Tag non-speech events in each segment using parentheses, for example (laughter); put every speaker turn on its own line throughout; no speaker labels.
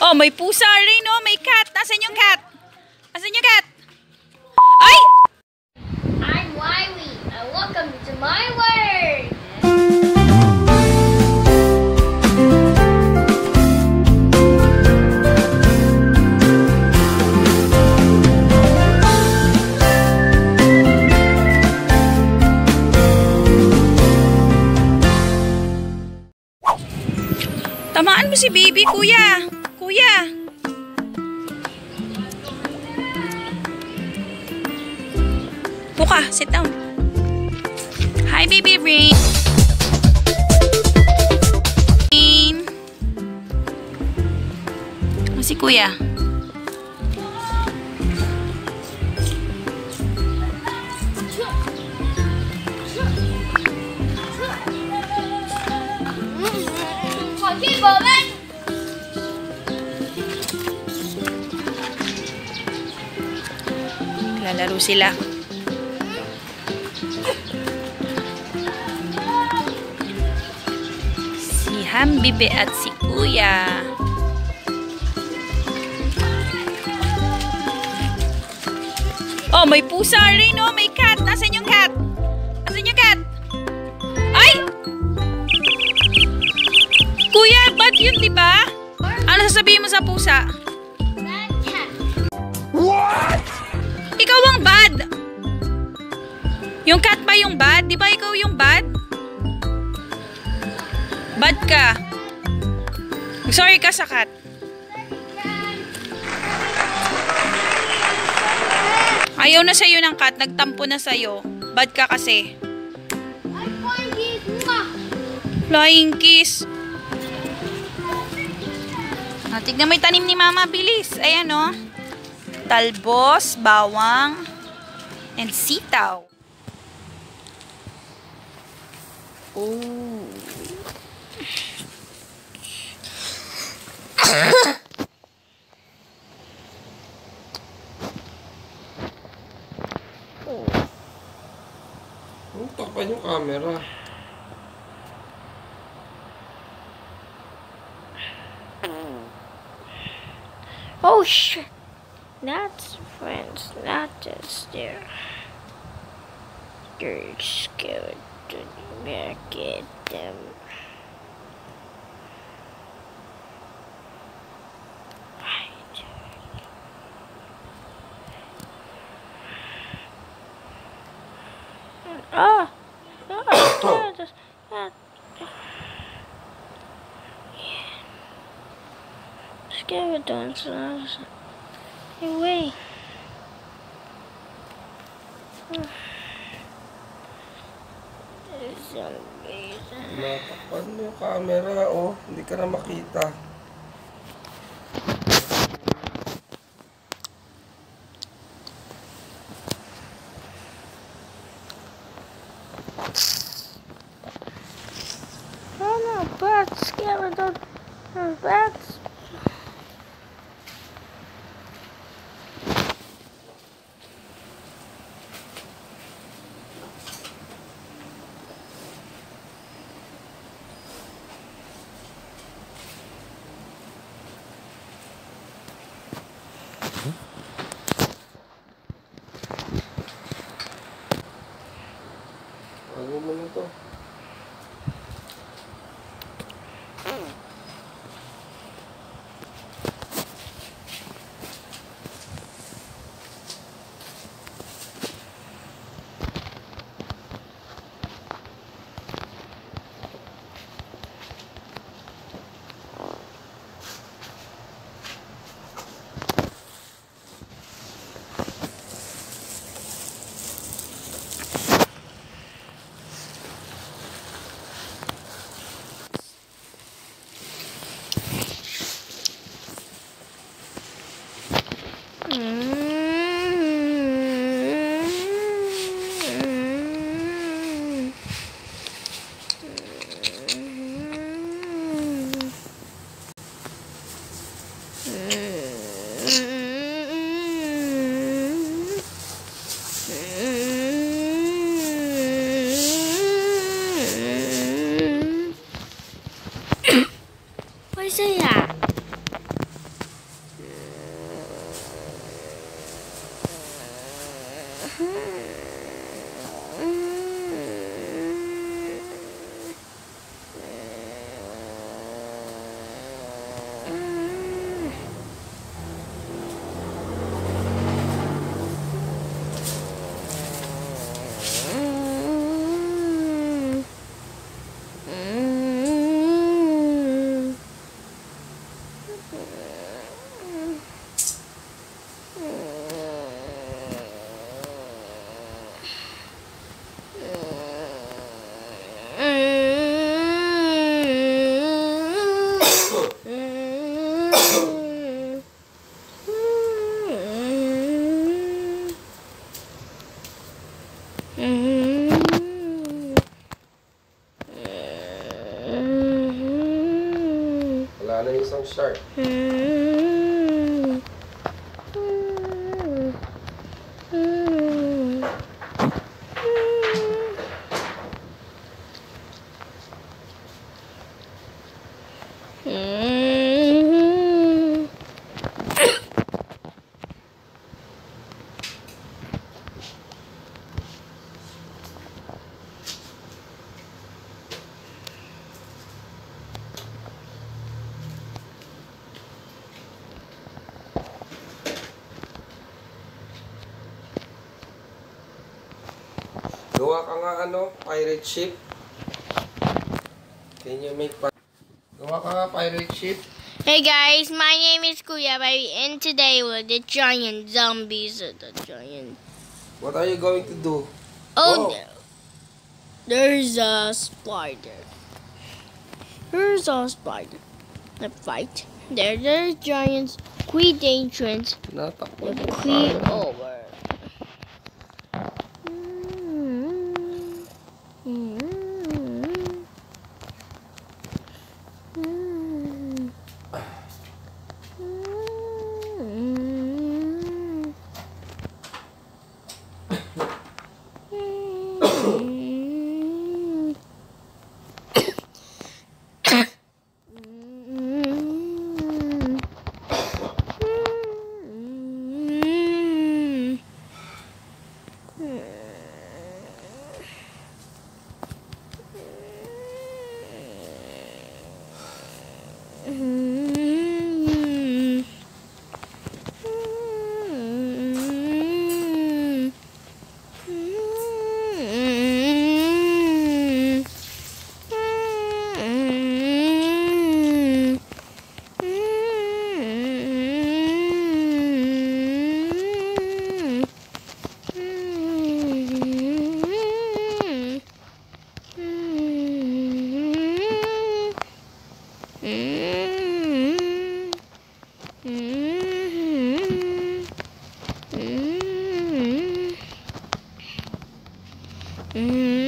Oh, may pusa rin, oh. May cat. Nasaan yung cat? Nasaan yung cat? Ay!
I'm Wiley, and welcome to my word.
Tamaan mo si baby, kuya. Kuya. Puka, sit down. Hi, baby Rain. Rain. Oh, si kuya. Sila. Si Hambibe at si Kuya. Oh, may pusa rin, oh. May cat. Nasaan yung cat? Nasaan yung cat? Ay! Kuya, bad yun, di ba? Ano sasabihin mo sa pusa? Yung cat ba yung bad? Di ba ikaw yung bad? Bad ka. Sorry ka sa cat. Ayaw na sa'yo ng cat. Nagtampo na sa'yo. Bad ka kasi. Flying kiss. Ah, tignan yung tanim ni Mama. Bilis. Ayan, oh. Talbos, bawang, and sitaw. Oh.
Oh, takpan yung camera.
Oh shit. That's friends, not just there. You're scared to get them. Right. Ah! Ah! Just, ah. Skeletons. Hey,
camera, oh. Hindi ka na makita.
Oh no, bats, skeleton, uh, bats.
start.
Mm.
Gawa ka nga ano, pirate ship. Can you make Gawa ka nga pirate ship.
Hey guys, my name is Kuya Baby, and today we're the giant zombies of the giant.
What are you going to do?
Oh no! There's a spider. There's a spider. A fight. There, there's giants. Queen entrance.
Tinatakbo
The queen over. Mm-hmm. Mm-hmm.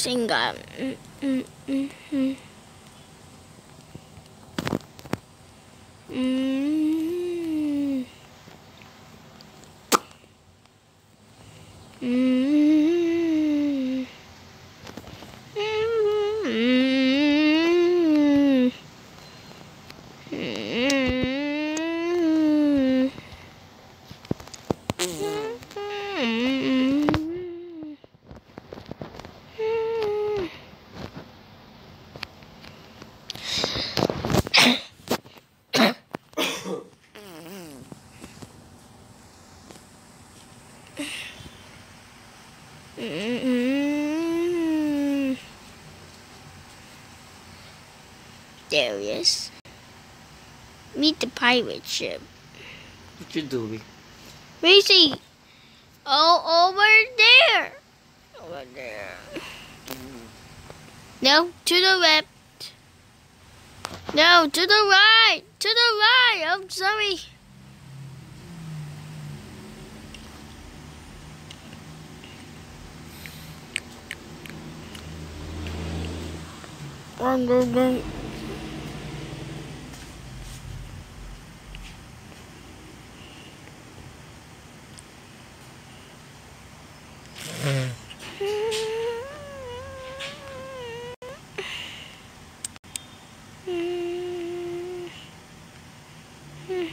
心が、うん、うん、pirate ship.
What you doing?
Where is he? Oh, over there. Over there. No, to the left. No, to the right. To the right. I'm sorry. Mm.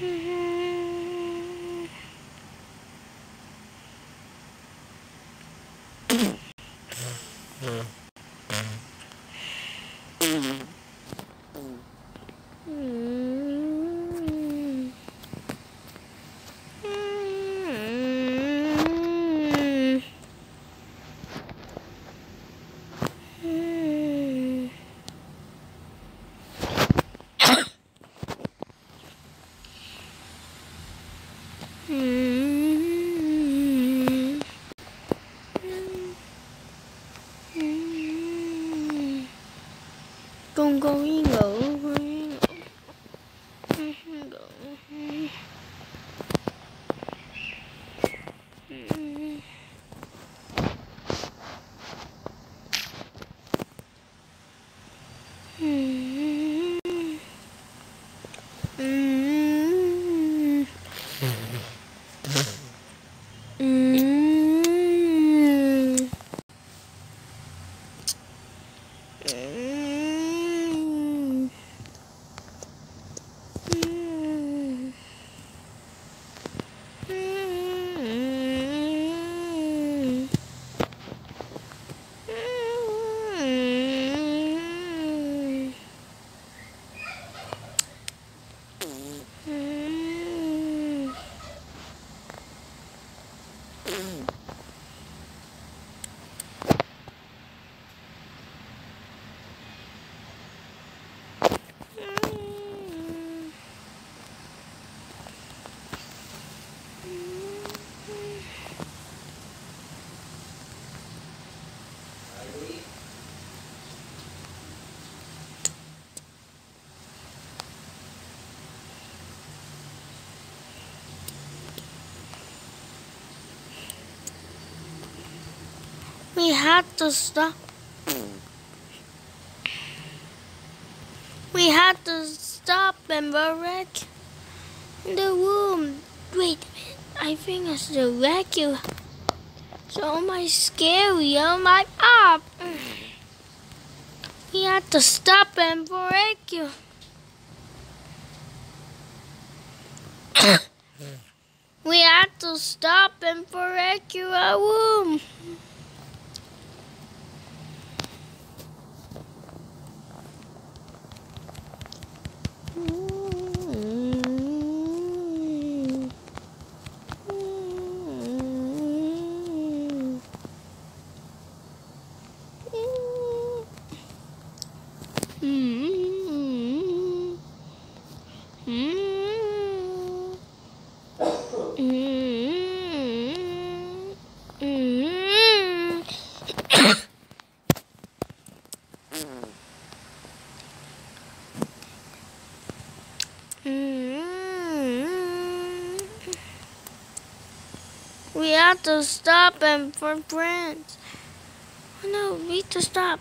Mm-hmm. (laughs) 公公印楼。We had to stop. We had to stop and wreck the room. Wait a minute. I think it's the vacuum. So much scary. Oh my up. We had to stop and break you. (coughs) we had to stop and break you a room. To stop and for friends. Oh no, we need to stop.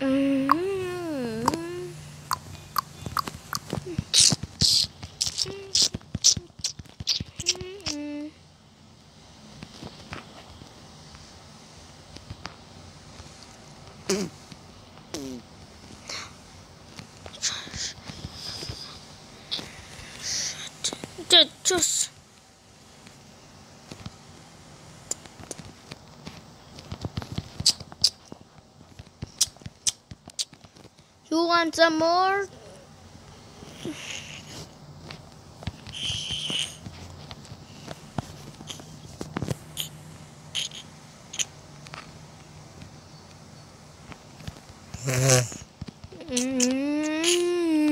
Mhm. Mhm. Ju- Just. You want some more? (laughs) Mm.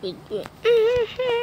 Gigi.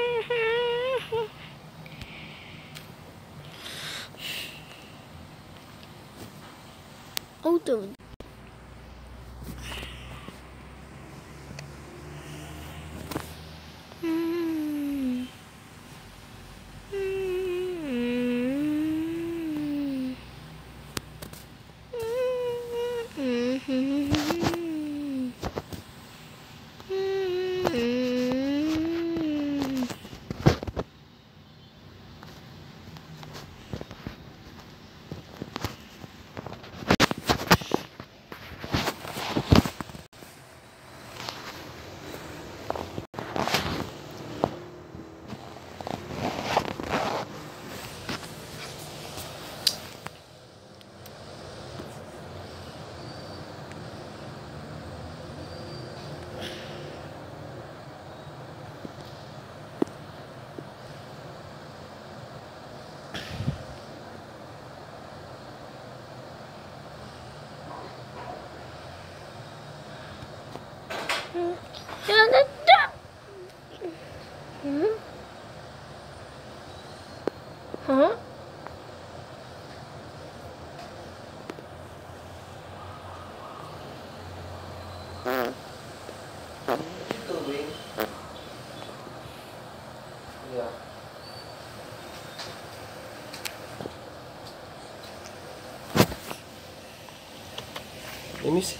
Let me see.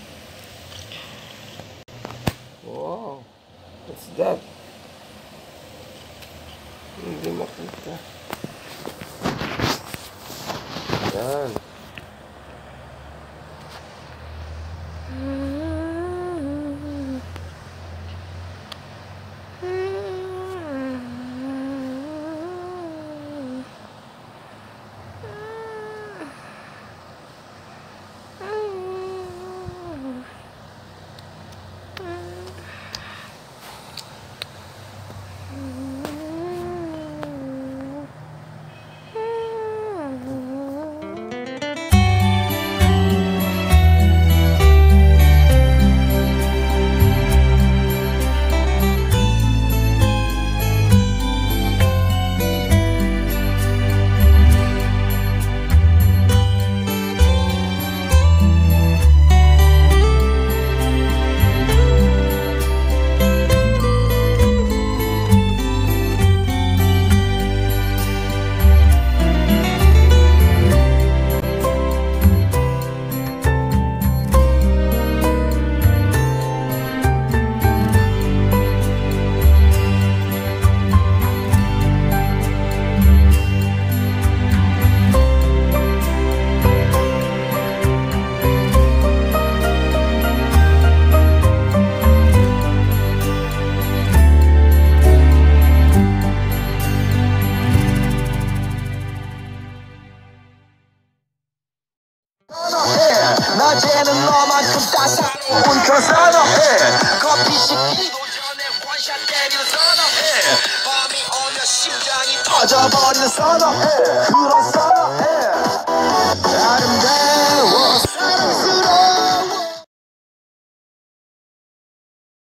Whoa, what's that?